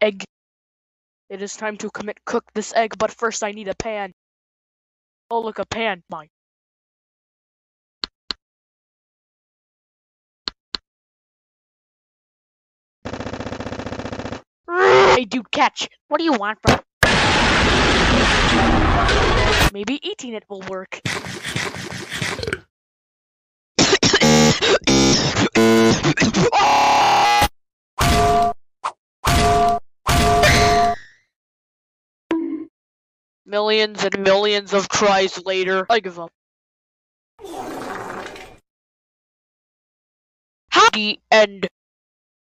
egg. It is time to commit cook this egg, but first I need a pan. Oh look, a pan. Mine. Hey dude, catch! What do you want from Maybe eating it will work. Millions and millions of tries later, I give up. Happy end.